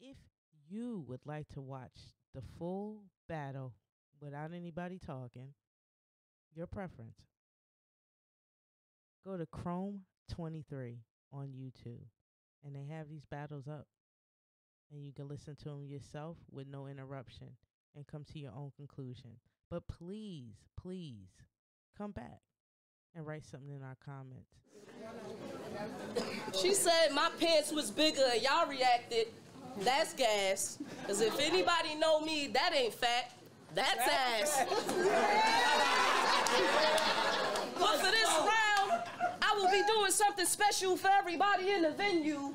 If you would like to watch the full battle without anybody talking, your preference, go to Chrome 23 on YouTube and they have these battles up. And you can listen to them yourself with no interruption and come to your own conclusion. But please, please come back and write something in our comments. She said my pants was bigger and y'all reacted. That's gas. Cause if anybody know me, that ain't fat. That's ass. but for this round, I will be doing something special for everybody in the venue.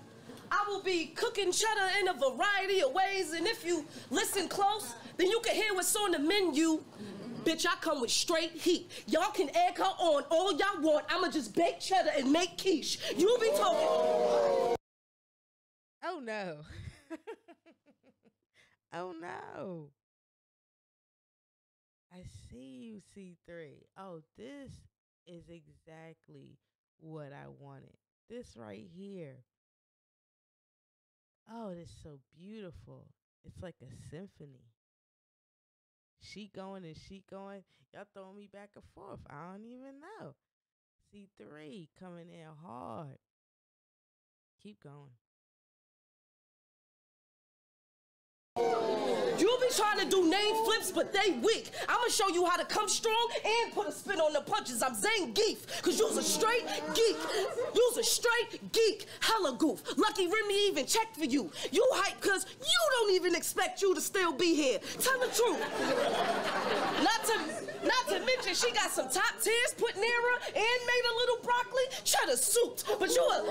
I will be cooking cheddar in a variety of ways, and if you listen close, then you can hear what's on the menu. Bitch, I come with straight heat. Y'all can egg her on all y'all want. I'ma just bake cheddar and make quiche. You will be talking. Oh no. Oh no. I see you, C3. Oh, this is exactly what I wanted. This right here. Oh, it is so beautiful. It's like a symphony. She going and she going. Y'all throwing me back and forth. I don't even know. C3 coming in hard. Keep going. You be trying to do name flips, but they weak. I'ma show you how to come strong and put a spin on the punches. I'm Zangief, cause you's a straight geek. You's a straight geek. Hella goof. Lucky Remy even checked for you. You hype cause you don't even expect you to still be here. Tell the truth. Not to not to mention she got some top tiers put near her and made a little broccoli cheddar soup. But you a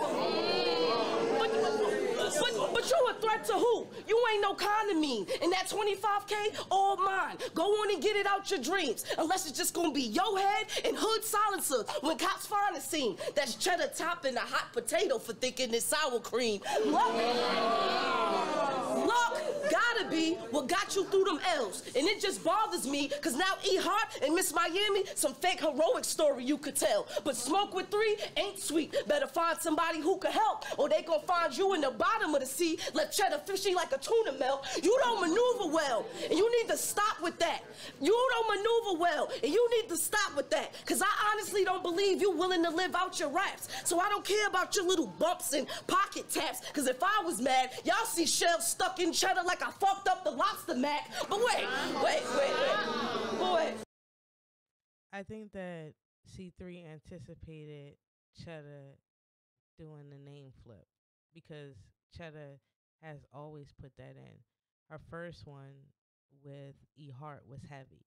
but, but, but you a threat to who? You ain't no mean. And that 25K, all mine. Go on and get it out your dreams. Unless it's just gonna be your head and hood silencer when cops find a scene. That's cheddar top and a hot potato for thinking it's sour cream. Luck gotta be what got you through them L's. And it just bothers me, cause now E Hart and Miss Miami, some fake heroic story you could tell. But smoke with three ain't sweet. Better find somebody who could help, or they gonna find you in the bottom of the sea, left cheddar fishy like a tuna melt. You don't maneuver well, and you need to stop with that. You don't maneuver well, and you need to stop with that. Cause I honestly don't believe you willing to live out your raps. So I don't care about your little bumps and pocket taps. Cause if I was mad, y'all see shells stuck in cheddar like I fucked up the lobster mac. But wait, wait, wait, wait. Boy. I think that C3 anticipated Cheddar doing the name flip because Cheddar has always put that in. Her first one with E Heart was heavy.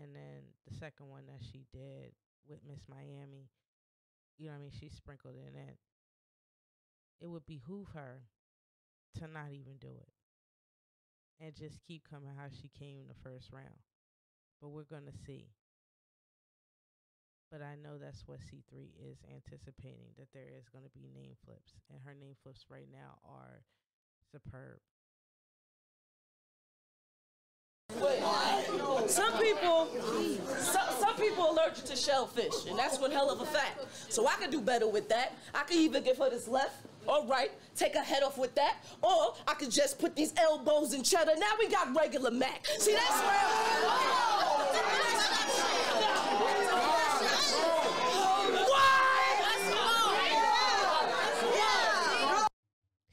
And then the second one that she did with Miss Miami, you know what I mean? She sprinkled it in. It would behoove her to not even do it and just keep coming how she came in the first round. But we're going to see. But I know that's what C3 is anticipating that there is going to be name flips. And her name flips right now are superb. Some people, some, people allergic to shellfish, and that's one hell of a fact. So I could do better with that. I could either give her this left or right, take her head off with that, or I could just put these elbows in cheddar. Now we got regular mac. See, that's where.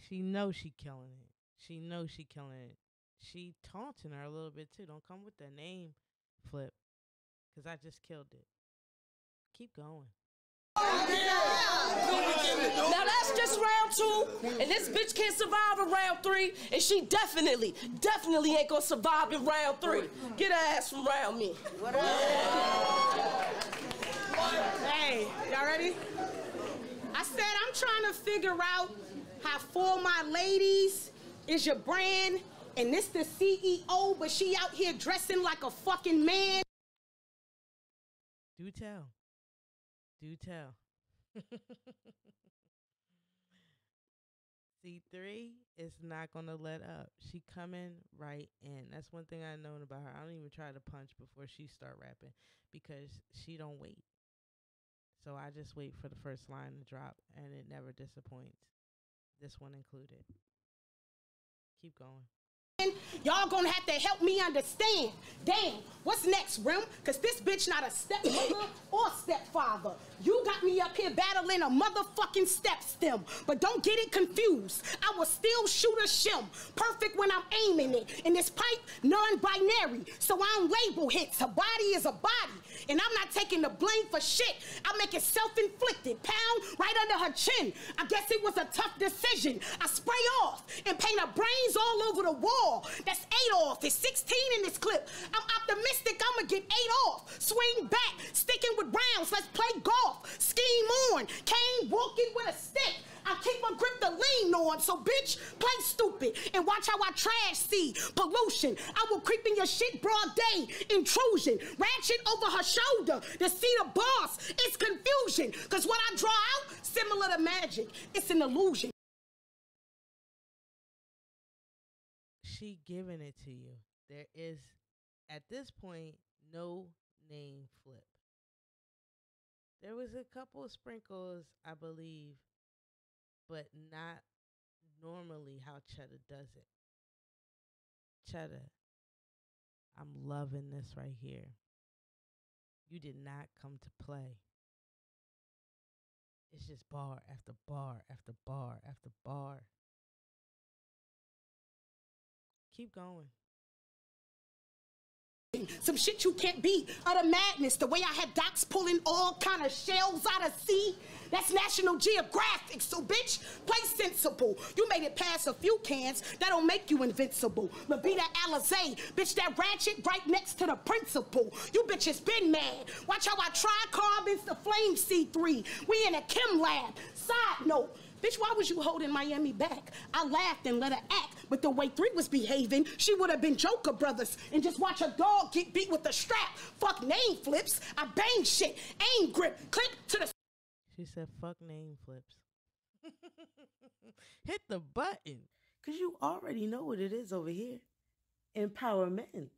She knows she killing it. She knows she killing it. She taunting her a little bit too. Don't come with the name flip, cause I just killed it. Keep going. Now that's just round two, and this bitch can't survive in round three, and she definitely, definitely ain't gonna survive in round three. Get her ass from round me. Hey, y'all ready? I said I'm trying to figure out how For My Ladies is your brand, and this the CEO, but she out here dressing like a fucking man. Do tell. Do tell. C3 is not gonna let up. She coming right in. That's one thing I known about her. I don't even try to punch before she start rapping because she don't wait. So I just wait for the first line to drop and it never disappoints. This one included. Keep going. Y'all gonna have to help me understand. Damn, what's next, Rim? Cause this bitch not a stepmother or stepfather. You got me up here battling a motherfucking step stem. But don't get it confused. I will still shoot a shim. Perfect when I'm aiming it. In this pipe, non-binary. So I don't label hits. A body is a body. And I'm not taking the blame for shit. I make it self-inflicted. Pound right under her chin. I guess it was a tough decision. I spray off and paint her brains all over the wall. That's eight off. It's 16 in this clip. I'm optimistic I'ma get eight off. Swing back, sticking with rounds. Let's play golf. Scheme on. Came walking with a stick. I keep my grip to lean on. So, bitch, play stupid and watch how I trash see pollution. I will creep in your shit broad day. Intrusion. Ratchet over her shoulder to see the boss. It's confusion. Cause what I draw out, similar to magic. It's an illusion. She giving it to you. There is, at this point, no name flip. There was a couple sprinkles, I believe, but not normally how Cheddar does it. Cheddar, I'm loving this right here. You did not come to play. It's just bar after bar after bar after bar. Keep going. Some shit you can't beat. Utter madness. The way I had docs pulling all kind of shells out of sea. That's National Geographic. So, bitch, play sensible. You made it past a few cans. That don't make you invincible. Labita Alizé, bitch, that ratchet right next to the principal. You bitches been mad. Watch how I try carbons to flame C3. We in a chem lab. Side note. Bitch, why was you holding Miami back? I laughed and let her act, but the way three was behaving, she would have been Joker Brothers and just watch a dog get beat with a strap. Fuck name flips. I bang shit. Aim grip. Click to the. She said, fuck name flips. Hit the button. Because you already know what it is over here MPowerMint.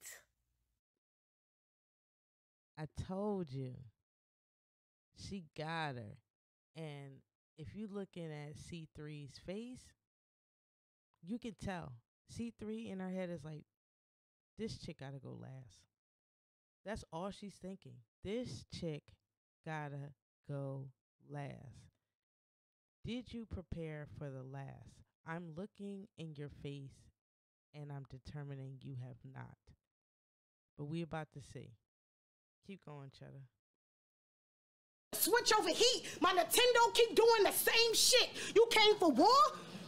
I told you. She got her. And if you looking at C3's face, you can tell. C3 in her head is like, this chick gotta go last. That's all she's thinking. This chick gotta go last. Did you prepare for the last? I'm looking in your face and I'm determining you have not. But we about to see. Keep going, Cheddar. Switch over heat. My Nintendo keep doing the same shit. You came for war?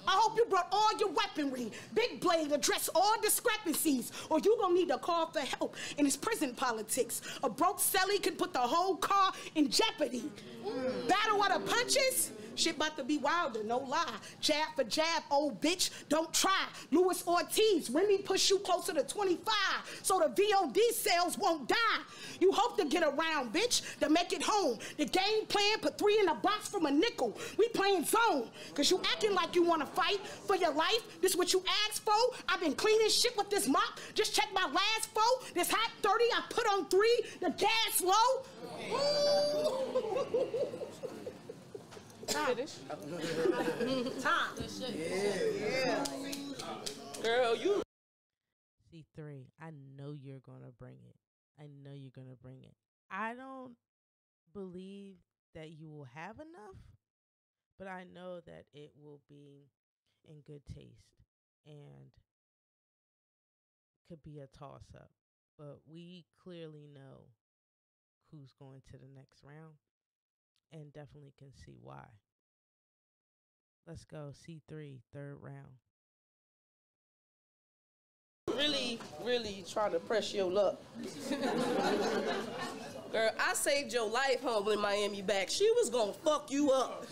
I hope you brought all your weaponry. Big Blade address all discrepancies, or you gonna need to call for help in his prison politics. A broke celly could put the whole car in jeopardy. Battle of the punches? Shit about to be wilder, no lie. Jab for jab, old bitch, don't try. Luis Ortiz, Remy push you closer to 25 so the VOD sales won't die. You hope to get around, bitch, to make it home. The game plan put three in a box from a nickel. We playing zone, cause you acting like you wanna fight for your life. This what you asked for? I've been cleaning shit with this mop. Just check my last foe. This hot 30 I put on three, the gas low. Finish. Time. Girl, you. C3, I know you're going to bring it. I know you're going to bring it. I don't believe that you will have enough, but I know that it will be in good taste and could be a toss up. But we clearly know who's going to the next round and definitely can see why. Let's go C3 third round. really, really trying to press your luck. Girl, I saved your life humbling Miami back. She was gonna fuck you up.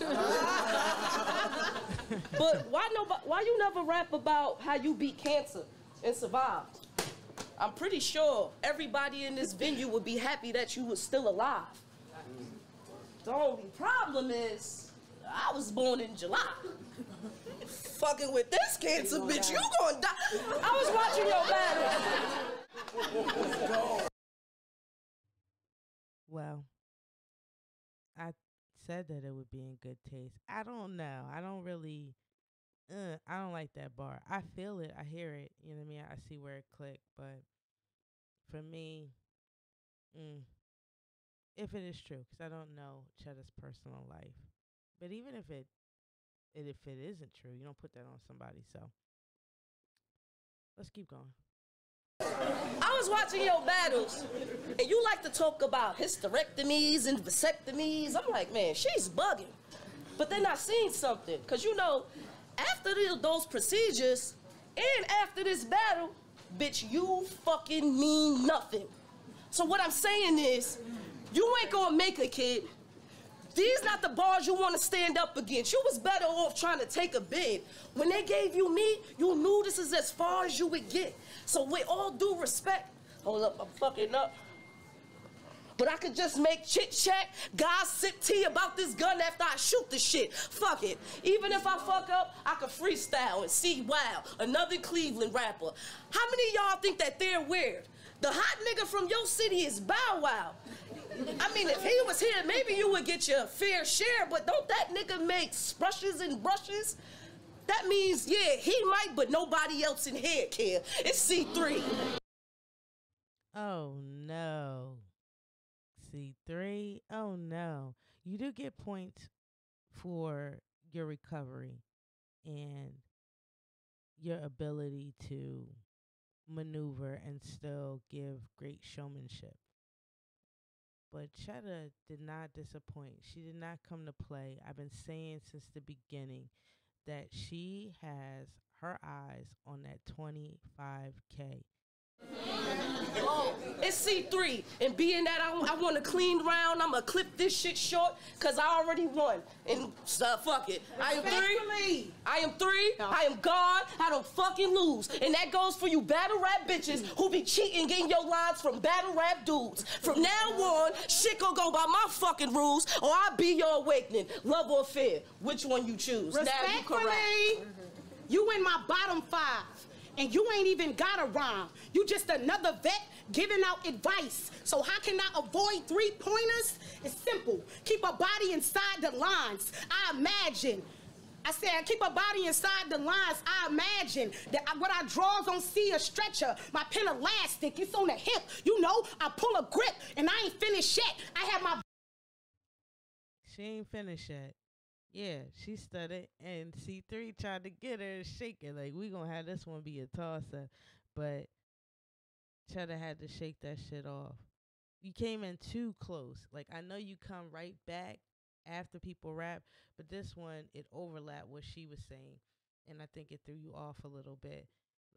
but why nobody, why you never rap about how you beat cancer and survived? I'm pretty sure everybody in this venue would be happy that you was still alive. The only problem is I was born in July. Fucking with this cancer, bitch, you gonna die. I was watching your battle. Well, I said that it would be in good taste. I don't know. I don't really uh, I don't like that bar. I feel it, I hear it. You know what I mean? I see where it clicked, but for me, mm, if it is true, because I don't know Chedda's personal life, but even if it, it if it isn't true, you don't put that on somebody. So let's keep going. I was watching your battles, and you like to talk about hysterectomies and vasectomies. I'm like, man, she's bugging. But then I seen something, cause you know, after the, those procedures and after this battle, bitch, you fucking mean nothing. So what I'm saying is, you ain't gonna make a kid. These not the bars you want to stand up against. You was better off trying to take a bid. When they gave you me, you knew this is as far as you would get. So with all due respect, hold up, I'm fucking up. But I could just make chit chat, gossip tea about this gun after I shoot the shit. Fuck it. Even if I fuck up, I could freestyle and see wow, another Cleveland rapper. How many y'all think that they're weird? The hot nigga from your city is Bow Wow. I mean, if he was here, maybe you would get your fair share, but don't that nigga make brushes and brushes? That means, yeah, he might, but nobody else in here care. It's C3. Oh no. C3. Oh no. You do get points for your recovery and your ability to maneuver and still give great showmanship. But Chedda did not disappoint. She did not come to play. I've been saying since the beginning that she has her eyes on that 25K. It's C3. And being that I, I want a clean round, I'm to clip this shit short because I already won. And uh, fuck it. I am three. I am three. I am God. I don't fucking lose. And that goes for you battle rap bitches who be cheating getting your lines from battle rap dudes. From now on, shit gon' go by my fucking rules or I'll be your awakening. Love or fear. Which one you choose? Now you correct. You in my bottom five, and you ain't even got a rhyme. You just another vet giving out advice. So how can I avoid three pointers? It's simple. Keep a body inside the lines. I imagine. I said, keep a body inside the lines. I imagine that I, what I draws on see a stretcher. My pen elastic, it's on the hip. You know, I pull a grip, and I ain't finished yet. I have my She ain't finished yet. Yeah, she studied, and C3 tried to get her to shake it. Like, we to have this one be a toss up. But Cheddar had to shake that shit off. You came in too close. Like, I know you come right back after people rap, but this one, it overlapped what she was saying. And I think it threw you off a little bit.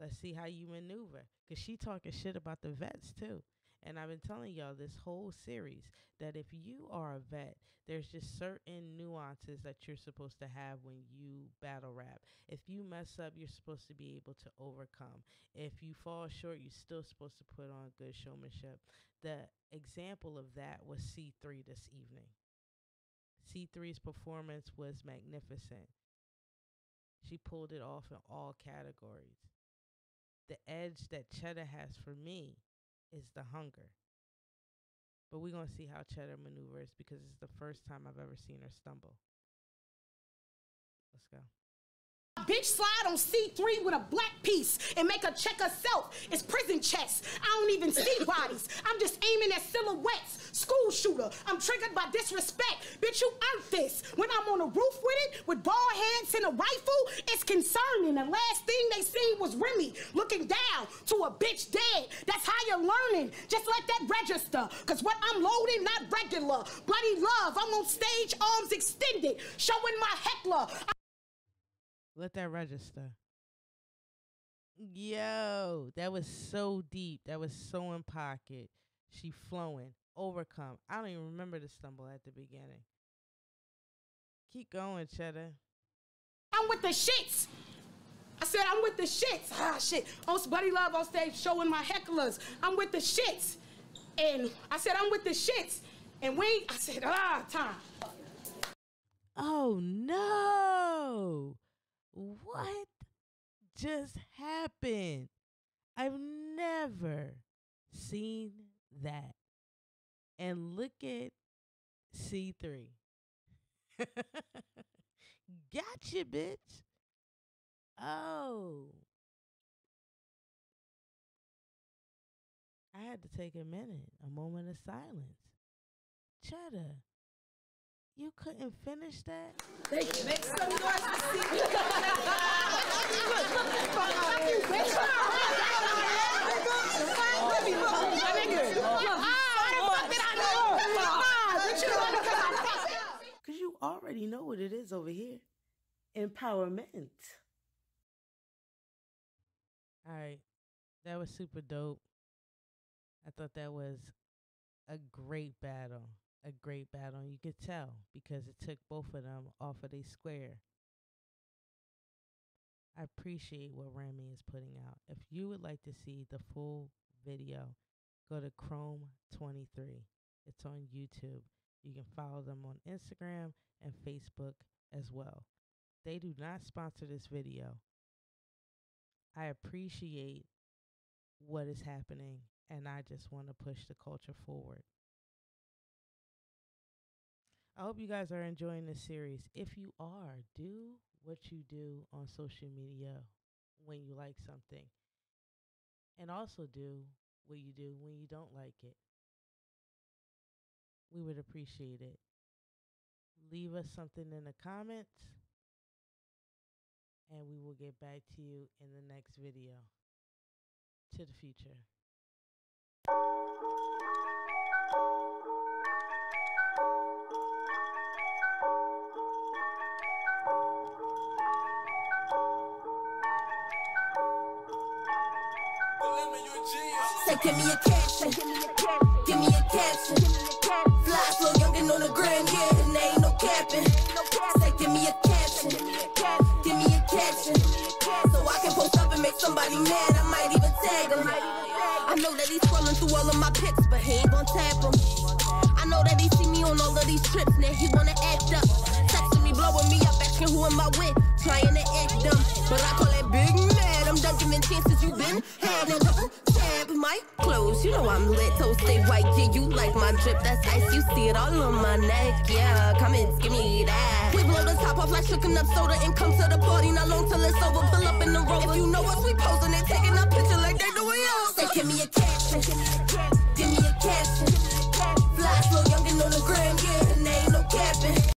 Let's see how you maneuver. Because she talking shit about the vets, too. And I've been telling y'all this whole series that if you are a vet, there's just certain nuances that you're supposed to have when you battle rap. If you mess up, you're supposed to be able to overcome. If you fall short, you're still supposed to put on good showmanship. The example of that was C3 this evening. C3's performance was magnificent. She pulled it off in all categories. The edge that Cheddar has for me is the hunger. But we're going to see how Cheddar maneuvers because it's the first time I've ever seen her stumble. Let's go. bitch slide on C3 with a black piece and make her check herself. It's prison chess. I don't even see bodies. I'm just aiming at silhouettes. School shooter. I'm triggered by disrespect. Bitch, you earned this. When I'm on a roof with it, with ball heads and a rifle, it's concerning. The last thing they seen was Remy looking down to a bitch dead. That's how you're learning. Just let that register. Cause what I'm loading, not regular. Buddy Love. I'm on stage, arms extended, showing my heckler. Let that register. Yo, that was so deep. That was so in pocket. She flowing. Overcome. I don't even remember the stumble at the beginning. Keep going, Cheddar. I'm with the shits. I said I'm with the shits. Ah, shit. On Buddy Love on stage showing my hecklers. I'm with the shits. And I said I'm with the shits. And we, I said, ah, time. Oh no! What just happened? I've never seen that. And look at C3. gotcha, bitch. Oh. I had to take a minute, a moment of silence. Cheddar, you couldn't finish that? Thank you. Make some noise for Because you already know what it is over here MPowerMint. All right. That was super dope. I thought that was a great battle. A great battle. You could tell because it took both of them off of their square. I appreciate what Remy is putting out. If you would like to see the full video, go to Chrome 23. It's on YouTube. You can follow them on Instagram and Facebook as well. They do not sponsor this video. I appreciate what is happening and I just want to push the culture forward. I hope you guys are enjoying this series. If you are, do what you do on social media when you like something. And also do what you do when you don't like it. We would appreciate it. Leave us something in the comments and we will get back to you in the next video. To the future. Say, give me a caption. Give me a caption. Fly slow, youngin' on the gram, yeah, and ain't no capping. Say, give me a caption. Give me a caption. So I can post up and make somebody mad. I might even tag him. I know that he's scrolling through all of my pics, but he ain't gon' tap him. I know that he see me on all of these trips, now he wanna act up. Texting me, blowing me up, asking who am I with, trying to act dumb. But I call that big mad. I'm done giving chances you been had. Now my clothes. You know I'm lit, so stay white. Yeah, you like my drip, that's ice. You see it all on my neck. Yeah, comments, give me that. We blow the top off like shooking up soda and come to the party. Not long till it's over. Pull up in the road. If you know us, we posing and taking our picture like they do it all. Say, give me a caption, give me a caption, fly slow, youngin' on the gram, yeah.